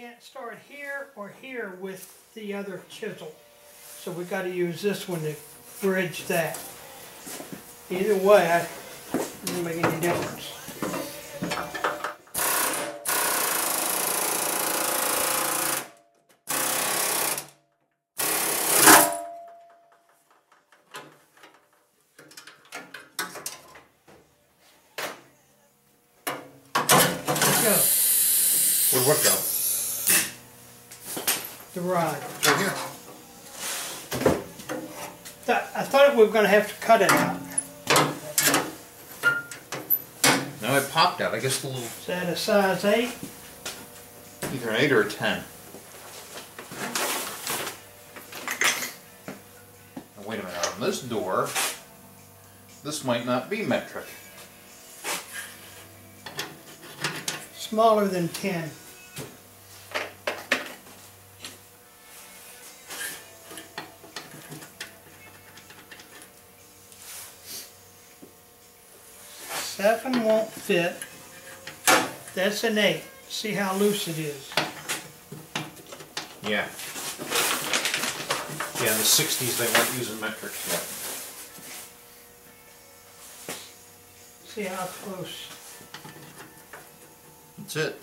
can't start here or here with the other chisel. So we've gotta use this one to bridge that. Either way, it doesn't make any difference. Where'd what go? The rod. Right here. I thought we were gonna have to cut it out. No, it popped out. I guess a little, Is that a size eight? either an eight or a ten. Now, wait a minute. On this door, this might not be metric. Smaller than ten. Seven won't fit. That's an eight. See how loose it is. Yeah. Yeah, in the '60s they weren't using metrics yet. See how close. That's it.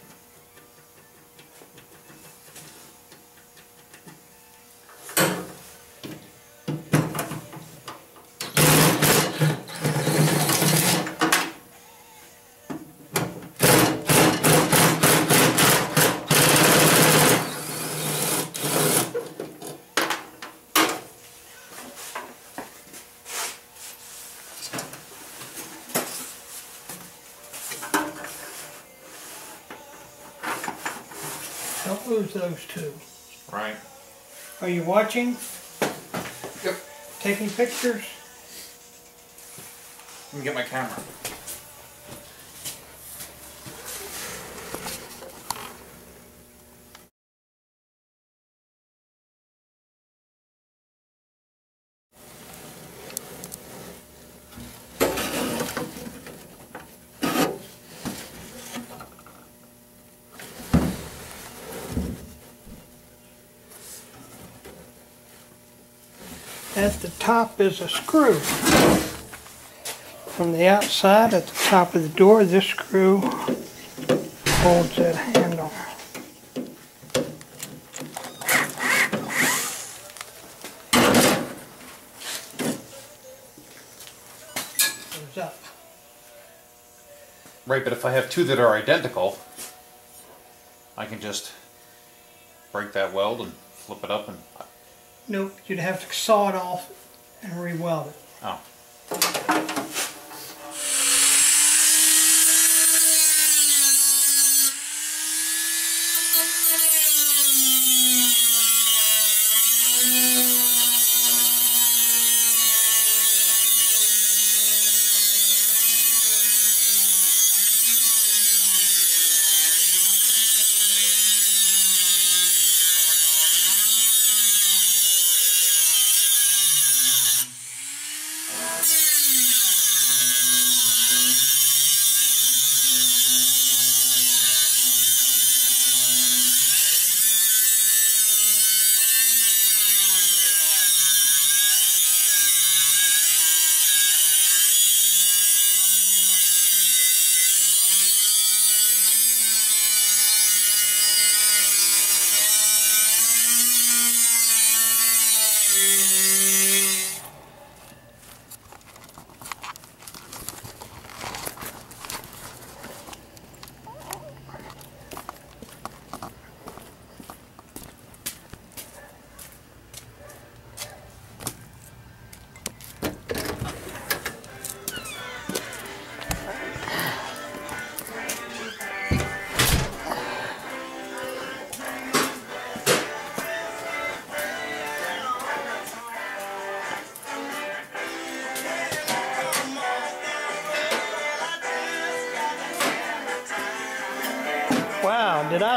Don't lose those two. Right. Are you watching? Yep. Taking pictures? Let me get my camera. At the top is a screw. From the outside, at the top of the door, this screw holds that handle. Up. Right, but if I have two that are identical, I can just break that weld and flip it up and Nope, you'd have to saw it off and re-weld it. oh.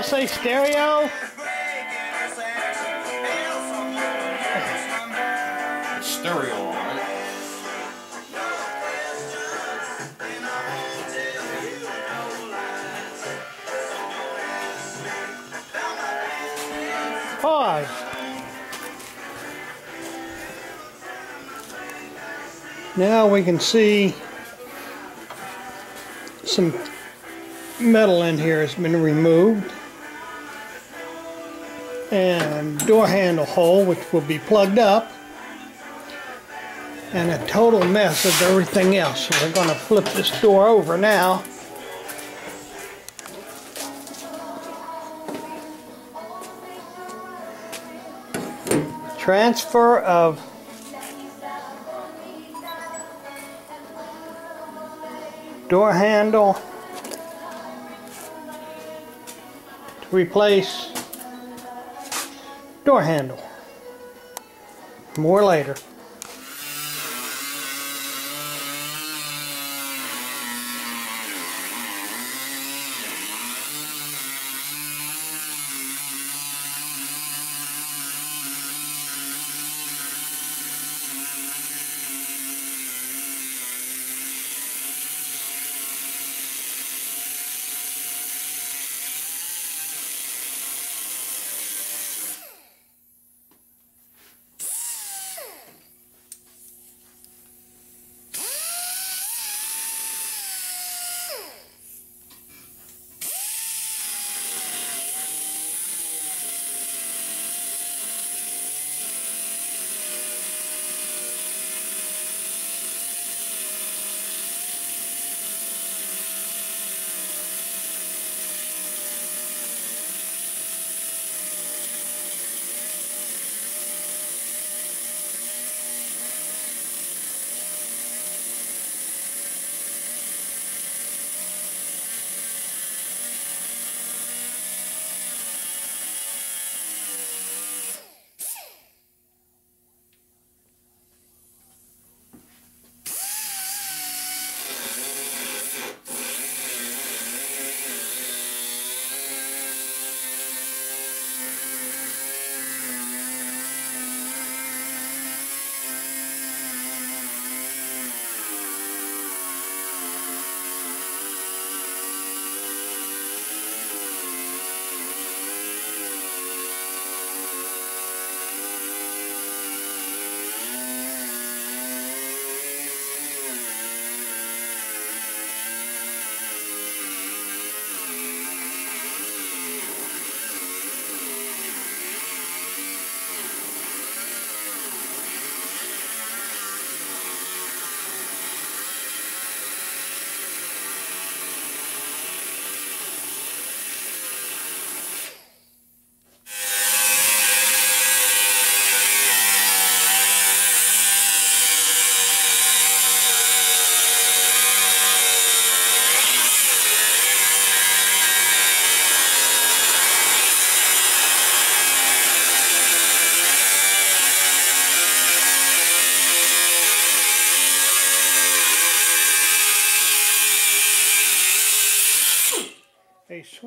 Say stereo? It's stereo, five. Now we can see some metal in here has been removed. And door handle hole which will be plugged up. And a total mess of everything else. So we're going to flip this door over now. Transfer of door handle to replace door handle. More later.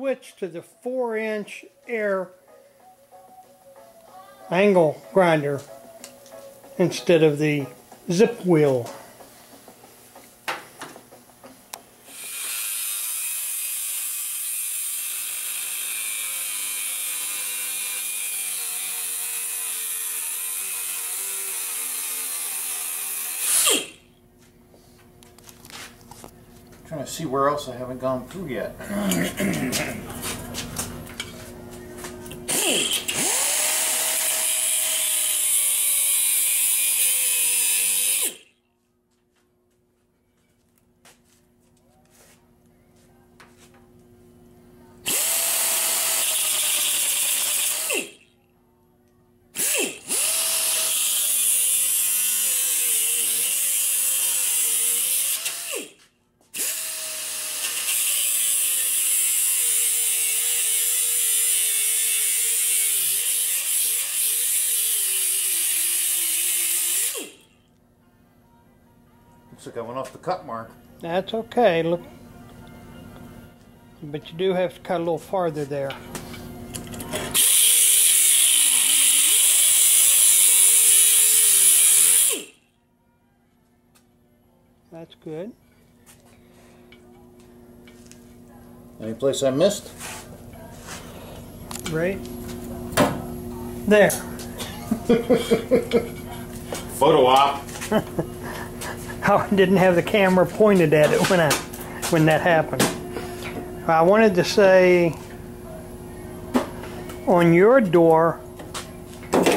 Switch to the 4 inch air angle grinder instead of the zip wheel. To see where else I haven't gone through yet. Looks like I went off the cut mark. That's okay. Look, but you do have to cut a little farther there. That's good. Any place I missed? Right. There. Photo op. I didn't have the camera pointed at it when I when that happened. I wanted to say on your door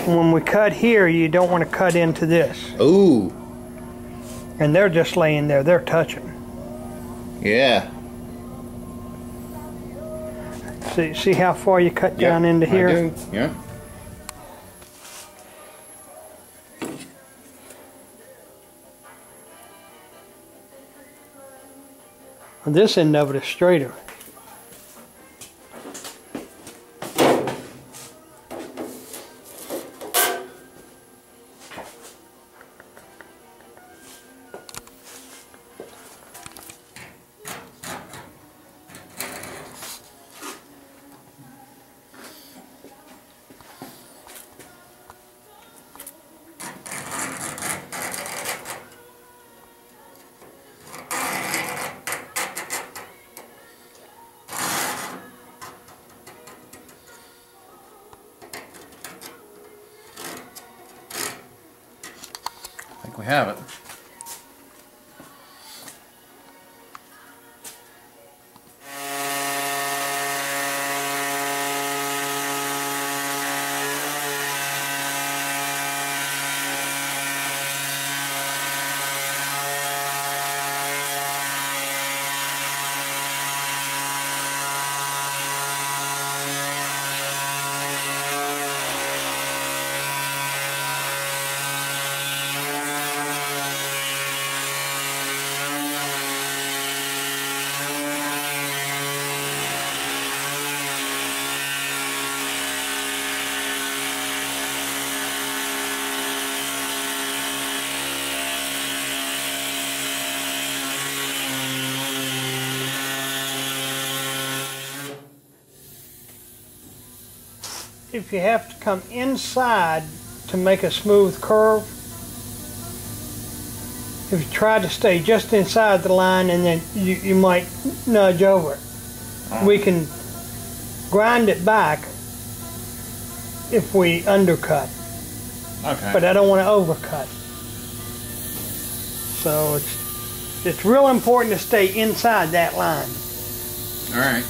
when we cut here you don't want to cut into this Ooh. and they're just laying there they're touching Yeah. see see how far you cut down into here Yeah. This end of it is straighter we have it. If you have to come inside to make a smooth curve, if you try to stay just inside the line and then you, you might nudge over it. Uh-huh. We can grind it back if we undercut, Okay. but I don't want to overcut. So it's it's real important to stay inside that line. All right.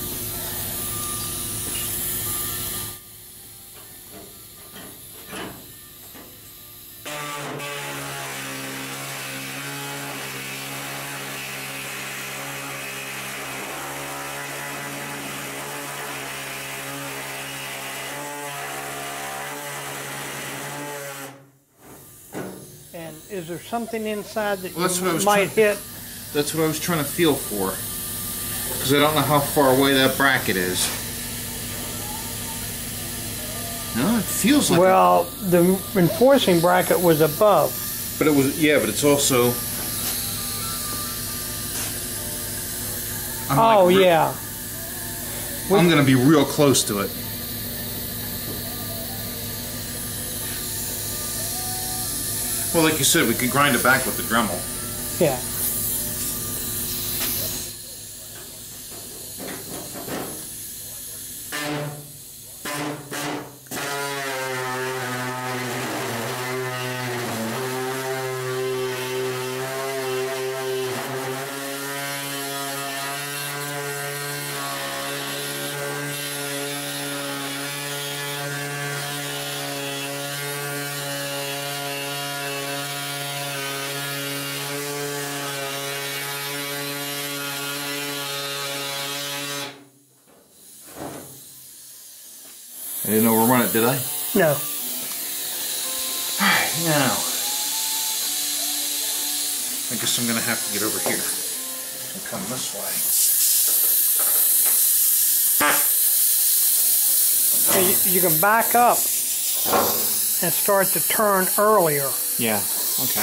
And is there something inside that Well, that's what I you might hit? That's what I was trying to feel for. Because I don't know how far away that bracket is. No, it feels like. Well, the enforcing bracket was above. but it was. Yeah, but it's also. I'm Oh, like yeah. I'm gonna be real close to it. Well, like you said, we could grind it back with the Dremel. Yeah. I didn't overrun it, did I? No. Alright, now. I guess I'm gonna have to get over here. And come this way. You, you can back up and start to turn earlier. Yeah, okay.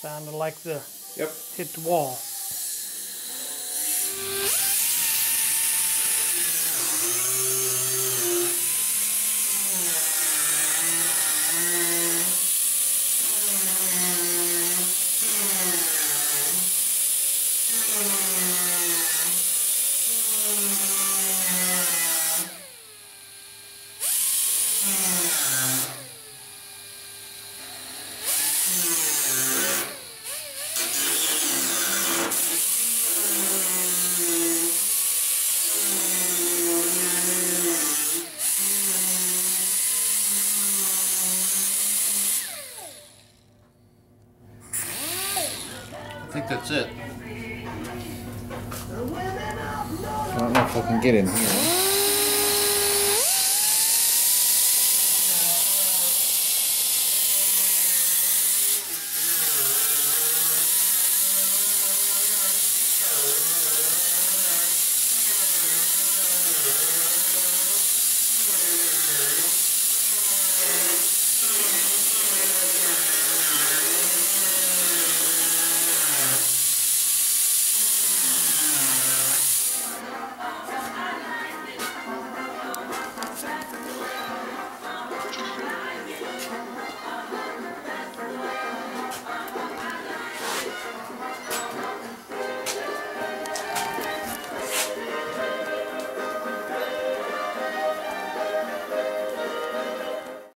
Sounded like the Yep. hit the wall. That's it. I don't know if I can get in here.